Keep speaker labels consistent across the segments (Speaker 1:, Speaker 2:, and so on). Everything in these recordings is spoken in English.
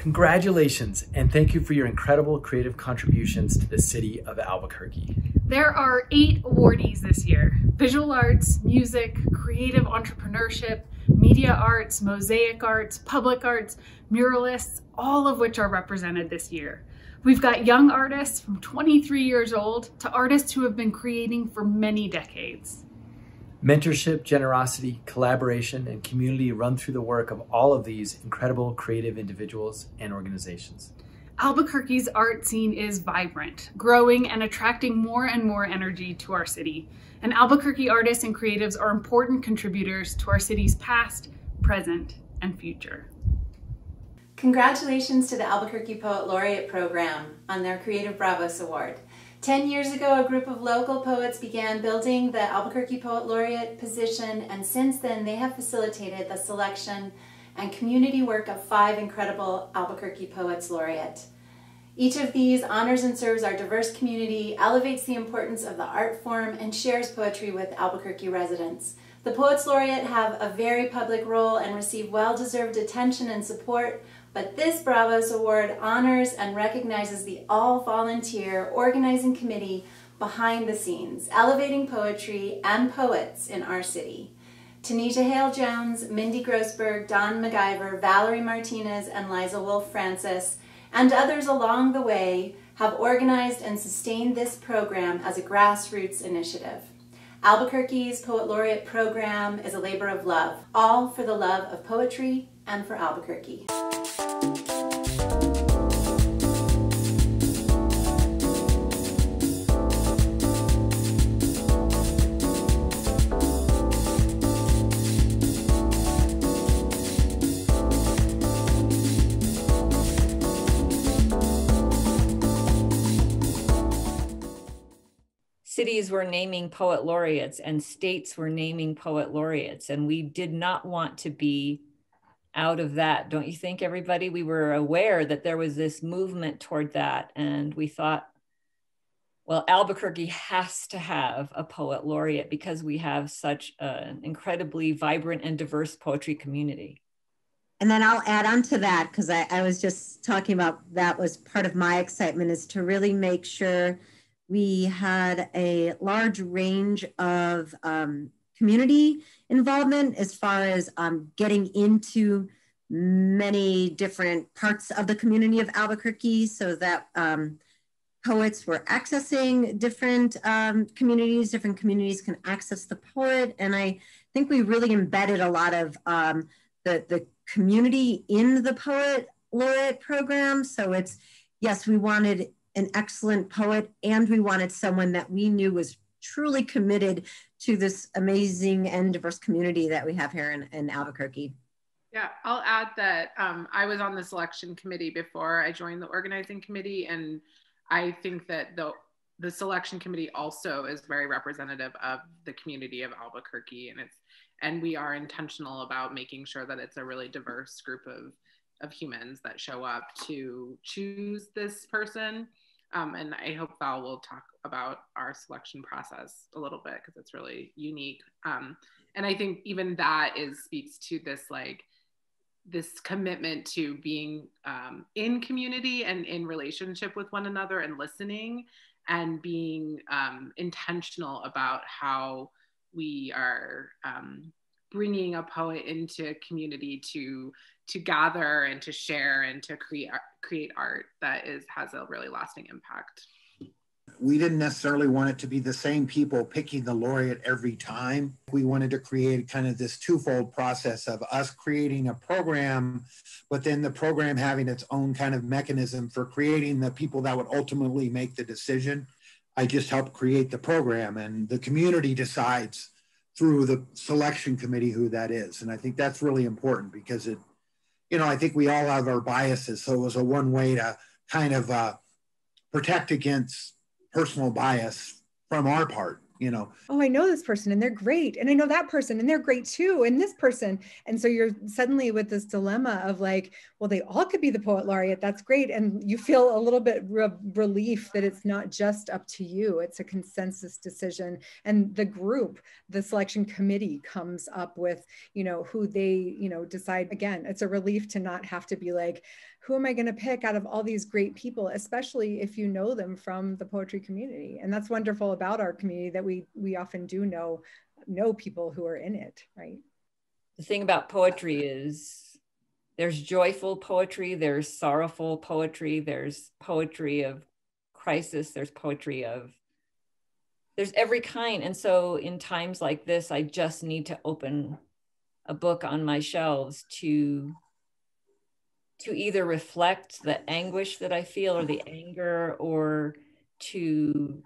Speaker 1: Congratulations and thank you for your incredible creative contributions to the city of Albuquerque.
Speaker 2: There are eight awardees this year visual arts, music, creative entrepreneurship, media arts, mosaic arts, public arts, muralists, all of which are represented this year. We've got young artists from 23 years old to artists who have been creating for many decades.
Speaker 1: Mentorship, generosity, collaboration, and community run through the work of all of these incredible creative individuals and organizations.
Speaker 2: Albuquerque's art scene is vibrant, growing, and attracting more and more energy to our city. And Albuquerque artists and creatives are important contributors to our city's past, present, and future.
Speaker 3: Congratulations to the Albuquerque Poet Laureate Program on their Creative Bravos Award. Ten years ago, a group of local poets began building the Albuquerque Poet Laureate position, and since then, they have facilitated the selection and community work of five incredible Albuquerque Poets Laureate. Each of these honors and serves our diverse community, elevates the importance of the art form, and shares poetry with Albuquerque residents. The Poets Laureate have a very public role and receive well-deserved attention and support but this Bravos Award honors and recognizes the all-volunteer organizing committee behind the scenes, elevating poetry and poets in our city. Tanisha Hale Jones, Mindy Grossberg, Don McIver, Valerie Martinez, and Liza Wolff Francis, and others along the way have organized and sustained this program as a grassroots initiative. Albuquerque's Poet Laureate program is a labor of love, all for the love of poetry and for Albuquerque.
Speaker 4: Cities were naming poet laureates and states were naming poet laureates and we did not want to be out of that. Don't you think, everybody? We were aware that there was this movement toward that. And we thought, well, Albuquerque has to have a poet laureate because we have such an incredibly vibrant and diverse poetry community.
Speaker 5: And then I'll add on to that because I, I, was just talking about that was part of my excitement is to really make sure we had a large range of um, community involvement as far as um, getting into many different parts of the community of Albuquerque so that um, poets were accessing different um, communities, different communities can access the poet. And I think we really embedded a lot of um, the, the community in the poet laureate program. So it's, yes, we wanted an excellent poet and we wanted someone that we knew was truly committed to this amazing and diverse community that we have here in, in Albuquerque.
Speaker 6: Yeah, I'll add that um, I was on the selection committee before I joined the organizing committee, and I think that the the selection committee also is very representative of the community of Albuquerque, and it's and we are intentional about making sure that it's a really diverse group of of humans that show up to choose this person. Um, and I hope Val will talk about our selection process a little bit because it's really unique. Um, and I think even that is speaks to this like this commitment to being um, in community and in relationship with one another and listening and being um, intentional about how we are um, bringing a poet into community to to gather and to share and to create create art that is has a really lasting impact
Speaker 7: we didn't necessarily want it to be the same people picking the laureate every time. We wanted to create kind of this twofold process of us creating a program, but then the program having its own kind of mechanism for creating the people that would ultimately make the decision. I just help create the program, and the community decides through the selection committee who that is. And I think that's really important because it, you know, I think we all have our biases. So it was a one way to kind of uh, protect against personal bias from our part you know
Speaker 8: oh i know this person and they're great and i know that person and they're great too and this person. And so you're suddenly with this dilemma of like well they all could be the poet laureate that's great and you feel a little bit re- relief that it's not just up to you it's a consensus decision. And the group the selection committee comes up with you know who they you know decide again it's a relief to not have to be like who am I going to pick out of all these great people, especially if you know them from the poetry community? And that's wonderful about our community that we we often do know know people who are in it, right?
Speaker 4: The thing about poetry is there's joyful poetry, there's sorrowful poetry, there's poetry of crisis, there's poetry of there's every kind. And so in times like this, I just need to open a book on my shelves to to either reflect the anguish that I feel or the anger or to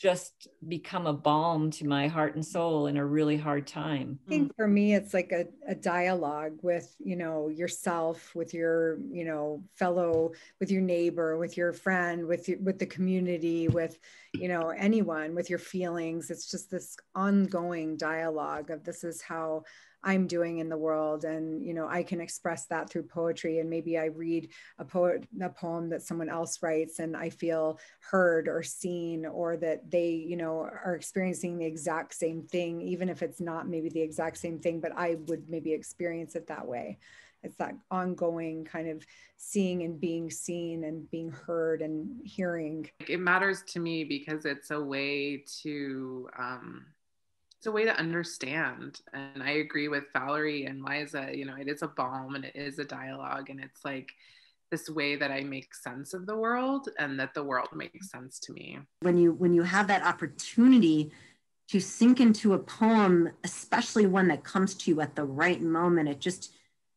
Speaker 4: just become a balm to my heart and soul in a really hard time.
Speaker 8: I think for me, it's like a, a dialogue with, you know, yourself, with your, you know, fellow, with your neighbor, with your friend, with, with the community, with, you know, anyone, with your feelings. It's just this ongoing dialogue of this is how I'm doing in the world. And, you know, I can express that through poetry. And maybe I read a poet, a poem that someone else writes and I feel heard or seen, or that they, you know, are experiencing the exact same thing, even if it's not maybe the exact same thing, but I would maybe experience it that way. It's that ongoing kind of seeing and being seen and being heard and hearing.
Speaker 6: It matters to me because it's a way to, um, it's a way to understand. And I agree with Valerie and Liza, you know, it is a balm and it is a dialogue and it's like this way that I make sense of the world and that the world makes sense to me.
Speaker 5: When you when you have that opportunity to sink into a poem, especially one that comes to you at the right moment, it just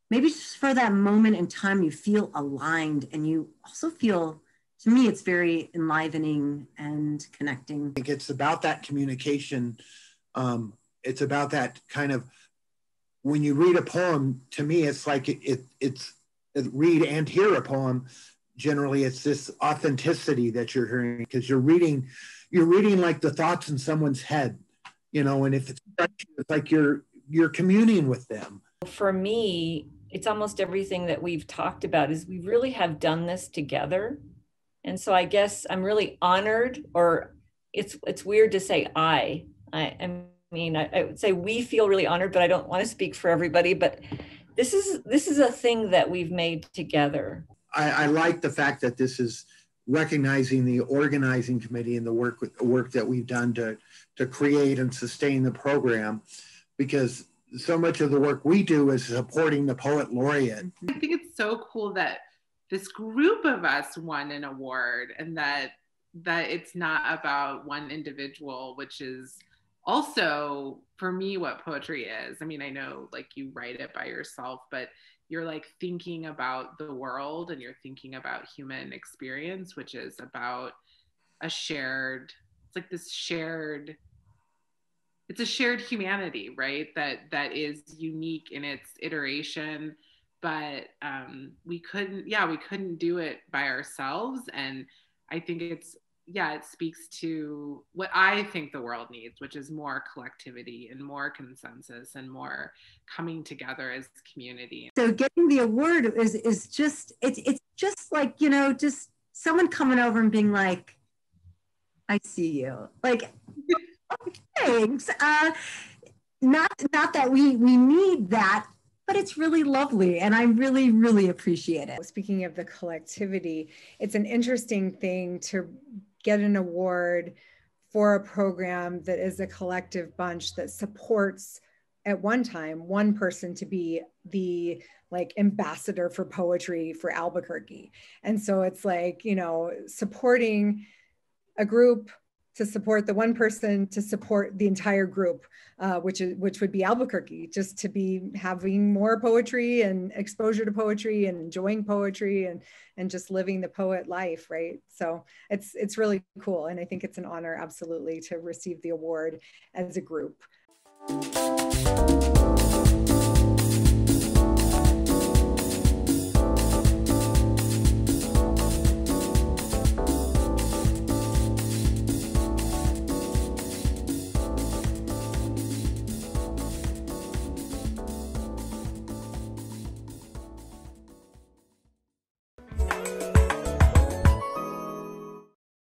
Speaker 5: maybe just for that moment in time you feel aligned and you also feel to me it's very enlivening and connecting.
Speaker 7: I think it's about that communication um, it's about that kind of when you read a poem. To me, it's like it, it it's it, read and hear a poem. Generally, it's this authenticity that you're hearing because you're reading, you're reading like the thoughts in someone's head, you know. And if it's, it's like you're you're communing with them.
Speaker 4: For me, it's almost everything that we've talked about. Is we really have done this together, and so I guess I'm really honored, or it's it's weird to say I I, I mean, I, I, would say we feel really honored, but I don't want to speak for everybody. But this is this is a thing that we've made together.
Speaker 7: I, I like the fact that this is recognizing the organizing committee and the work work that we've done to to create and sustain the program, because so much of the work we do is supporting the poet laureate.
Speaker 6: I think it's so cool that this group of us won an award and that that it's not about one individual, which is also for me what poetry is i mean i know like you write it by yourself but you're like thinking about the world and you're thinking about human experience which is about a shared it's like this shared it's a shared humanity right? That that is unique in its iteration but um, we couldn't yeah we couldn't do it by ourselves. And i think it's yeah, it speaks to what I think the world needs, which is more collectivity and more consensus and more coming together as community.
Speaker 5: So getting the award is is just it's it's just like, you know, just someone coming over and being like, I see you. Like thanks. Uh not not that we we need that but it's really lovely and I really, really appreciate it.
Speaker 8: Speaking of the collectivity, it's an interesting thing to get an award for a program that is a collective bunch that supports at one time one person to be the like ambassador for poetry for Albuquerque. And so it's like, you know, supporting a group to support the one person to support the entire group, uh, which is which would be Albuquerque, just to be having more poetry and exposure to poetry and enjoying poetry and and just living the poet life, right? So it's it's really cool, and I think it's an honor, absolutely, to receive the award as a group.